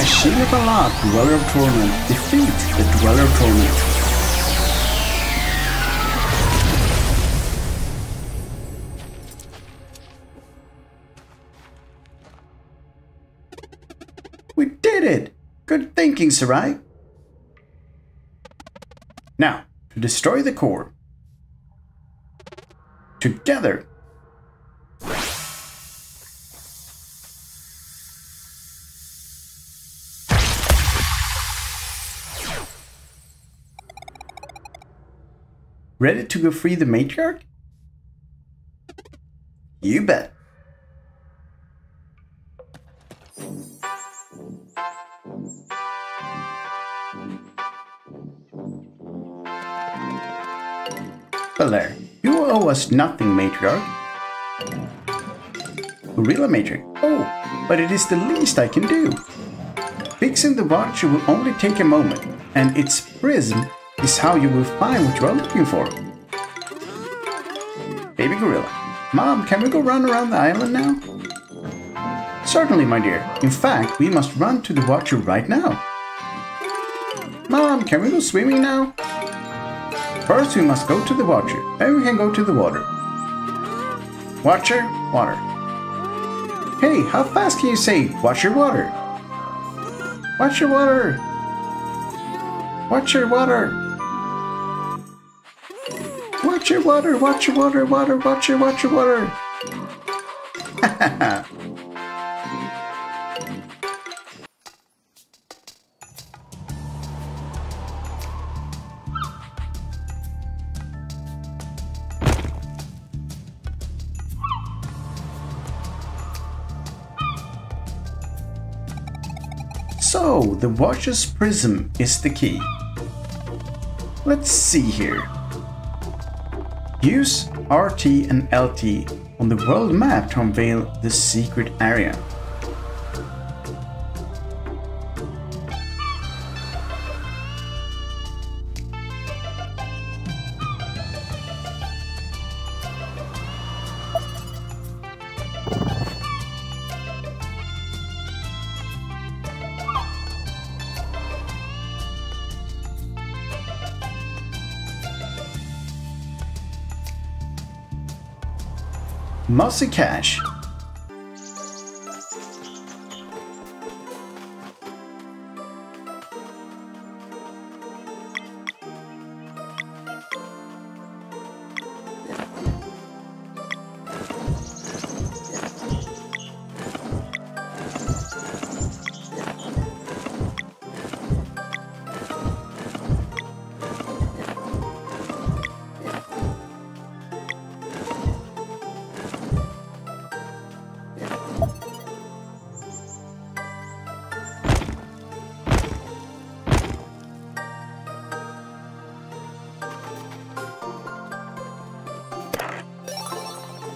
Of Allah, Dweller of Torment, defeat the Dweller of Torment. We did it! Good thinking, Serai. Now, to destroy the core. Together. Ready to go free the matriarch? You bet. Valere, you owe us nothing, matriarch. Gorilla matriarch. Oh, but it is the least I can do. Fixing the watcher will only take a moment, and its prism is how you will find what you are looking for. Baby Gorilla. Mom, can we go run around the island now? Certainly, my dear. In fact, we must run to the Watcher right now. Mom, can we go swimming now? First, we must go to the Watcher. Then we can go to the water. Watcher, water. Hey, how fast can you say, Watcher, water? Watcher, water. Watcher, water. Watch your water, watch your water, water, watch your, watch your water. so, the Watcher's Prism is the key. Let's see here. Use RT and LT on the world map to unveil the secret area. Mossy Cache.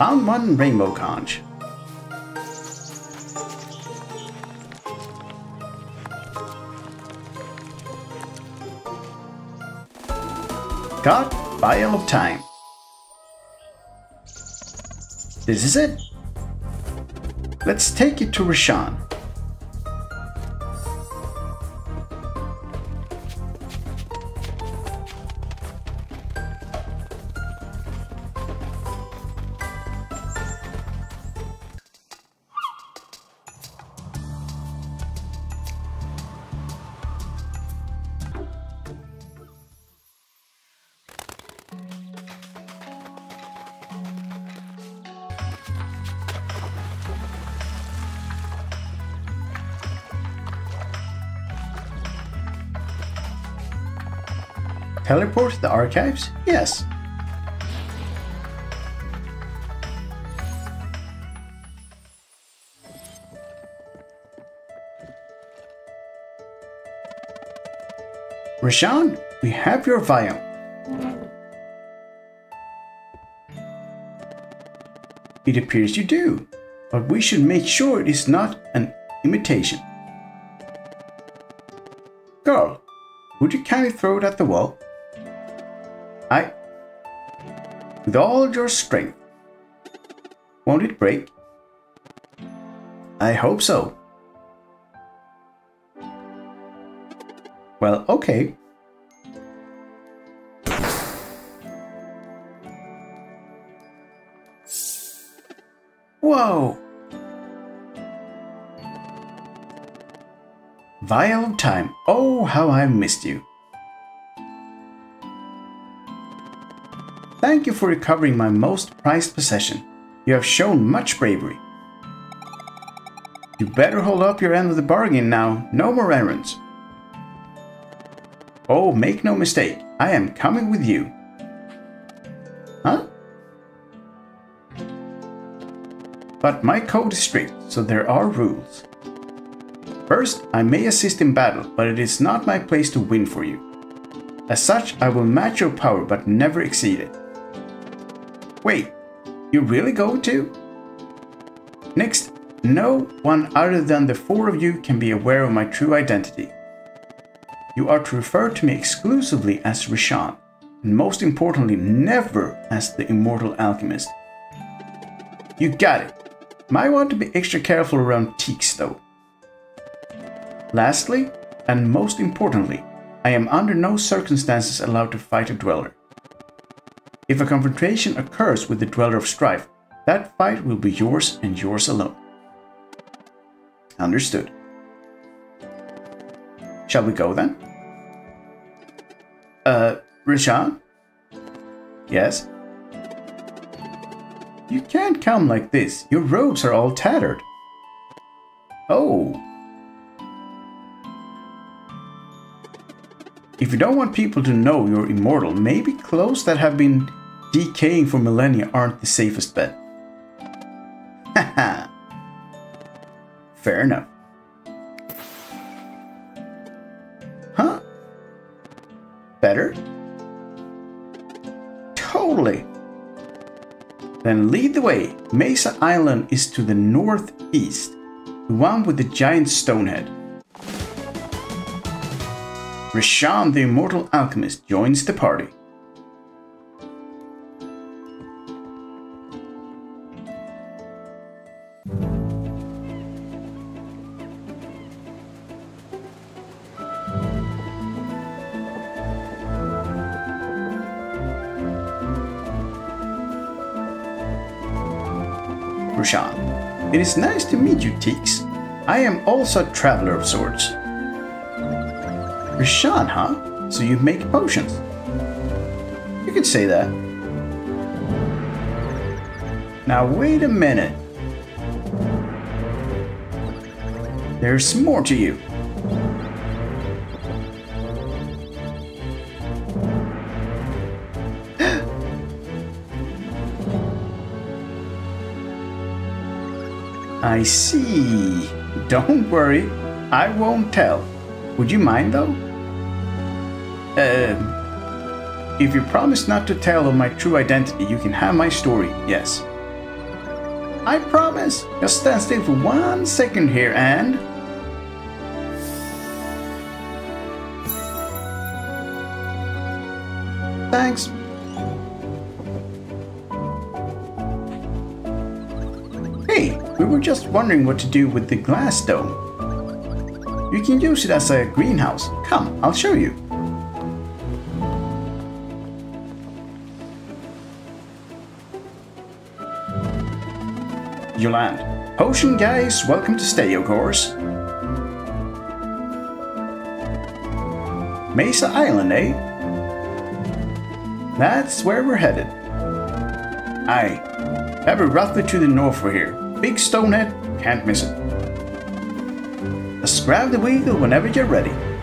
Found one rainbow conch. Got Vial of Time. This is it. Let's take it to Resh'an. Teleport the archives? Yes. Resh'an, we have your vial. It appears you do, but we should make sure it is not an imitation. Girl, would you kindly throw it at the wall? With all your strength. Won't it break? I hope so. Well, okay. Whoa! Vial of Time. Oh, how I missed you. Thank you for recovering my most prized possession. You have shown much bravery. You better hold up your end of the bargain now. No more errands. Oh, make no mistake. I am coming with you. Huh? But my code is strict, so there are rules. First, I may assist in battle, but it is not my place to win for you. As such, I will match your power but never exceed it. Wait, you really go to? Next, no one other than the four of you can be aware of my true identity. You are to refer to me exclusively as Resh'an, and most importantly, never as the Immortal Alchemist. You got it. Might want to be extra careful around Teaks though. Lastly, and most importantly, I am under no circumstances allowed to fight a Dweller. If a confrontation occurs with the Dweller of Strife, that fight will be yours and yours alone. Understood. Shall we go then? Uh, Resh'an? Yes? You can't come like this. Your robes are all tattered. Oh, If you don't want people to know you're immortal, maybe clothes that have been decaying for millennia aren't the safest bet. Haha. Fair enough. Huh? Better? Totally. Then lead the way. Mesa Island is to the northeast, the one with the giant stone head. Resh'an the Immortal Alchemist joins the party. Resh'an, it is nice to meet you, Teaks. I am also a traveler of sorts. Resh'an, huh? So you make potions. You could say that. Now wait a minute. There's more to you. I see. Don't worry, I won't tell. Would you mind though? Uh, if you promise not to tell of my true identity, you can have my story, yes. I promise. Just stand still for one second here and... Thanks. Hey, we were just wondering what to do with the glass dome. You can use it as a greenhouse. Come, I'll show you. You land. Potion guys, welcome to stay, of course. Mesa Island, eh? That's where we're headed. Aye. Ever roughly to the north for here. Big stonehead, can't miss it. Just grab the wheel whenever you're ready.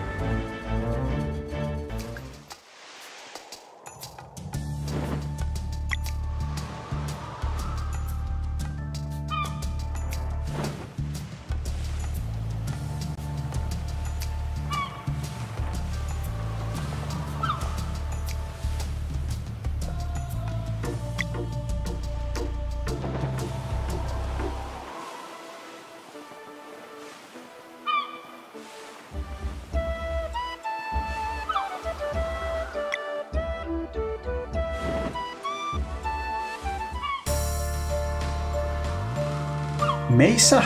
Mesa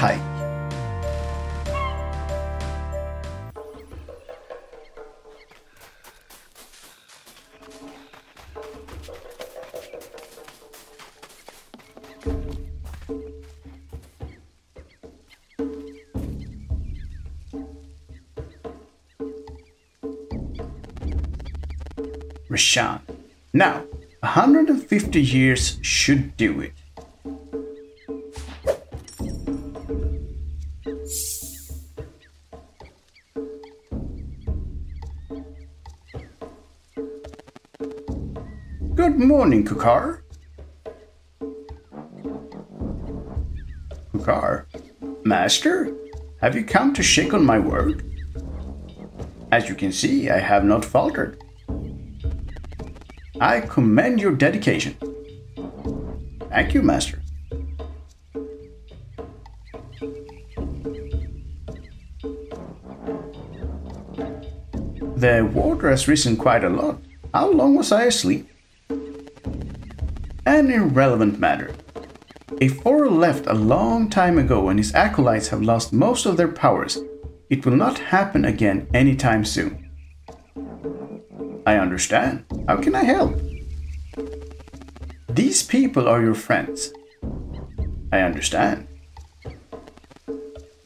Resh'an. Now, 150 years should do it. Morning, Kukar. Kukar? Master? Have you come to shake on my work? As you can see, I have not faltered. I commend your dedication. Thank you, Master. The water has risen quite a lot. How long was I asleep? An irrelevant matter. A Forel left a long time ago and his acolytes have lost most of their powers. It will not happen again anytime soon. I understand. How can I help? These people are your friends. I understand.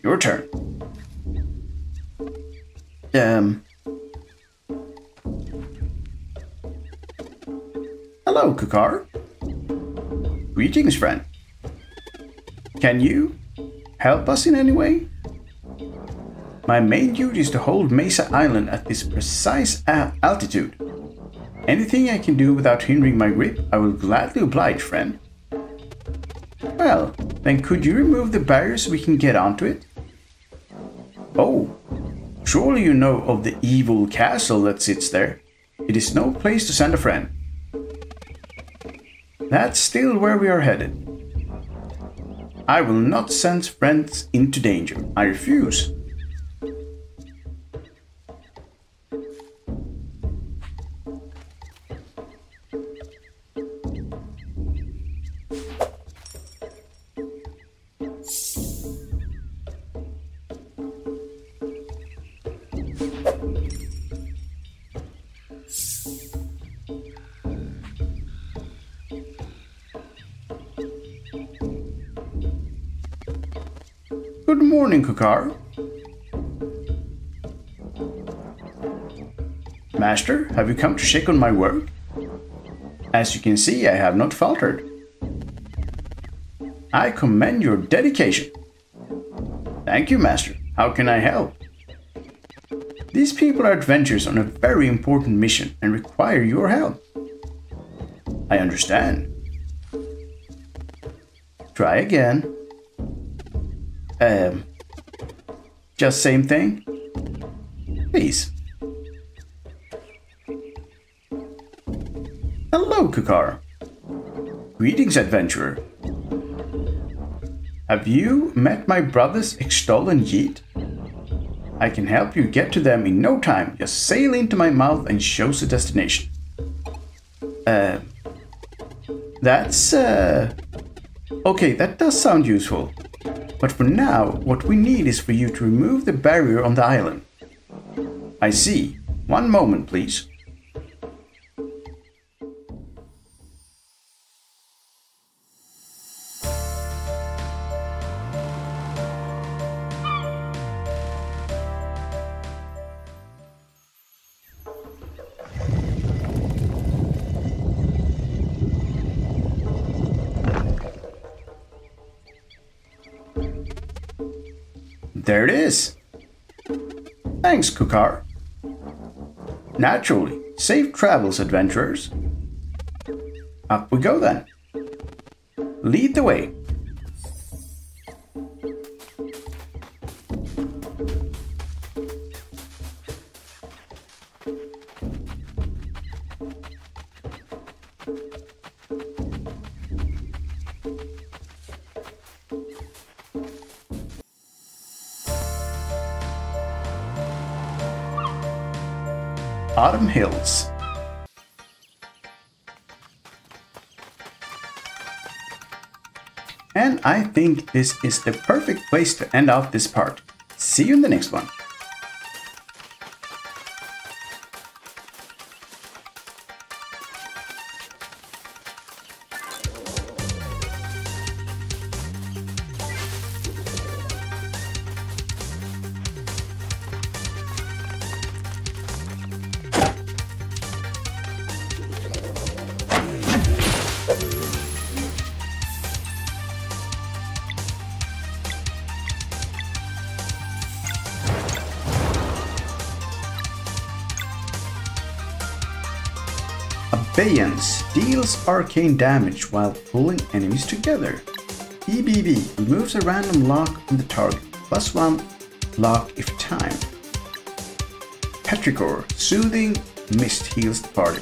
Your turn. Um. Hello, Kukar. Greetings, friend. Can you help us in any way? My main duty is to hold Mesa Island at this precise uh, altitude. Anything I can do without hindering my grip, I will gladly oblige, friend. Well, then could you remove the barrier so we can get onto it? Oh, surely you know of the evil castle that sits there. It is no place to send a friend. That's still where we are headed. I will not send friends into danger. I refuse. Kukar. Master, have you come to check on my work? As you can see, I have not faltered. I commend your dedication. Thank you, Master. How can I help? These people are adventurers on a very important mission and require your help. I understand. Try again. Um, just same thing? Please. Hello, Kukar. Greetings, adventurer. Have you met my brothers Extol and Yeet? I can help you get to them in no time. Just sail into my mouth and shows the destination. Uh, that's, uh... Okay, that does sound useful. But for now, what we need is for you to remove the barrier on the island. I see. One moment, please. There it is. Thanks, Kukar. Naturally, safe travels, adventurers. Up we go then. Lead the way. I think this is the perfect place to end off this part. See you in the next one. Abeyance deals arcane damage while pulling enemies together. EBB removes a random lock on the target, plus one lock if timed. Petrichor, soothing mist heals the party.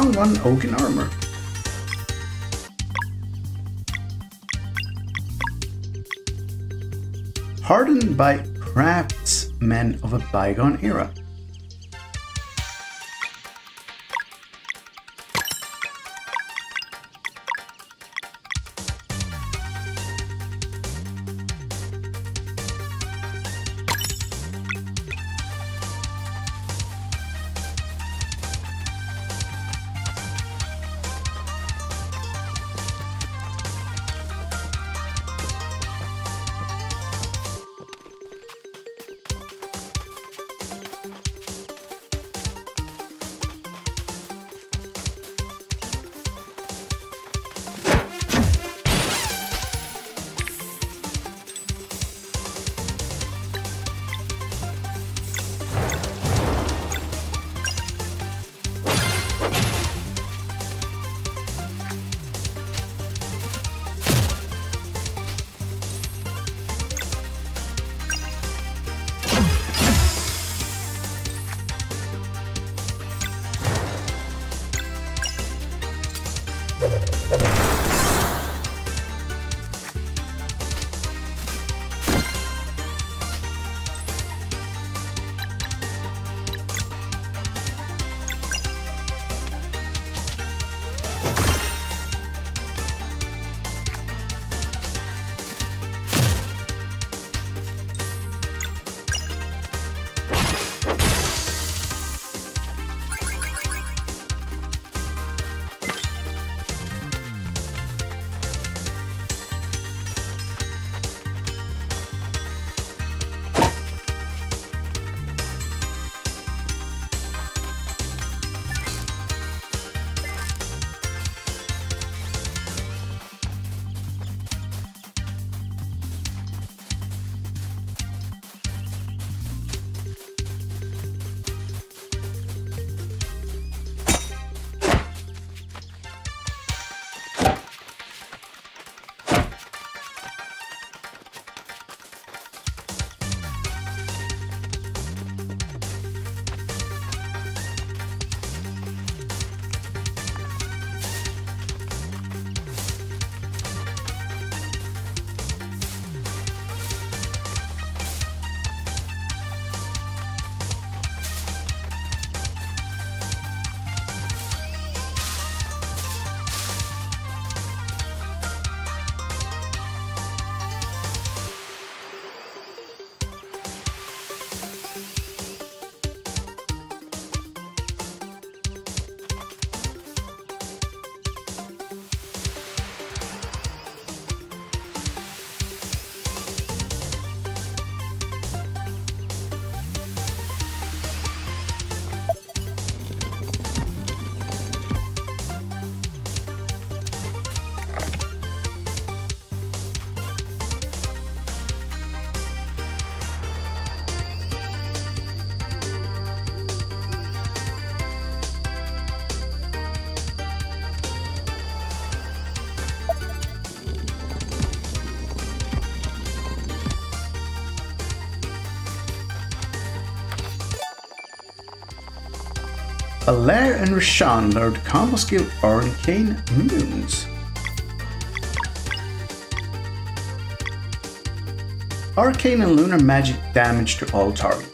Found one oaken armor. Hardened by craftsmen of a bygone era. Valere and Resh'an learned combo skill Arcane Moons. Arcane and Lunar Magic damage to all targets.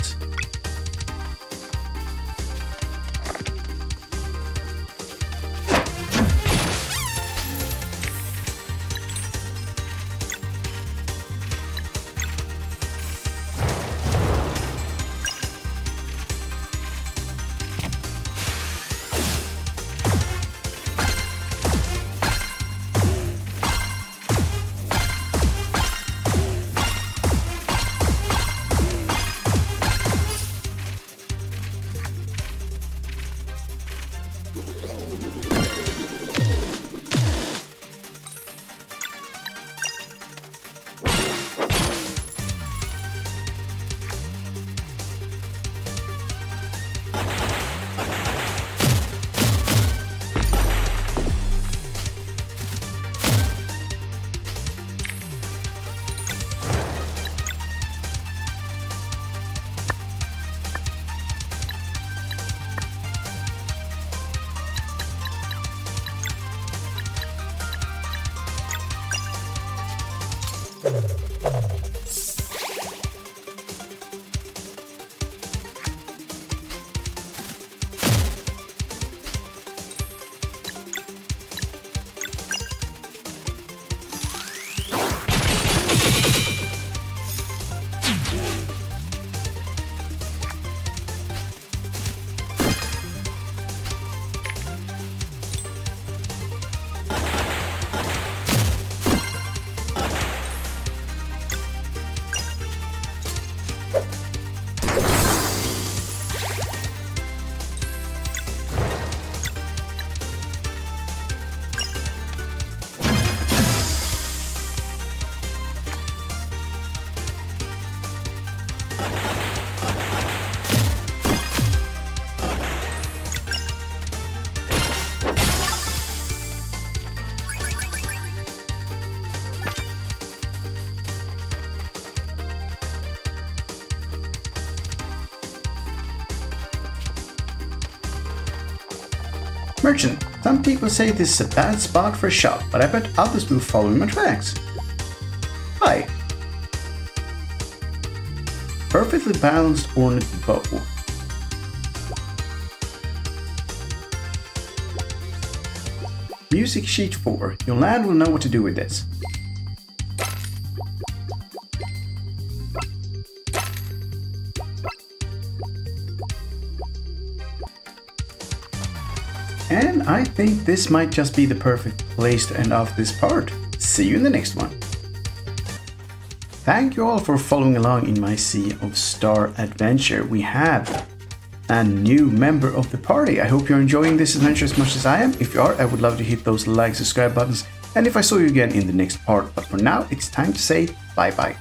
Merchant, some people say this is a bad spot for a shop, but I bet others will follow my tracks. Hi. Perfectly balanced ornate bow. Music sheet 4. Your lad will know what to do with this. Think this might just be the perfect place to end off this part. See you in the next one. Thank you all for following along in my Sea of Star adventure. We have a new member of the party. I hope you're enjoying this adventure as much as I am. If you are, I would love to hit those like, subscribe buttons, and if I saw you again in the next part. But for now, it's time to say bye bye.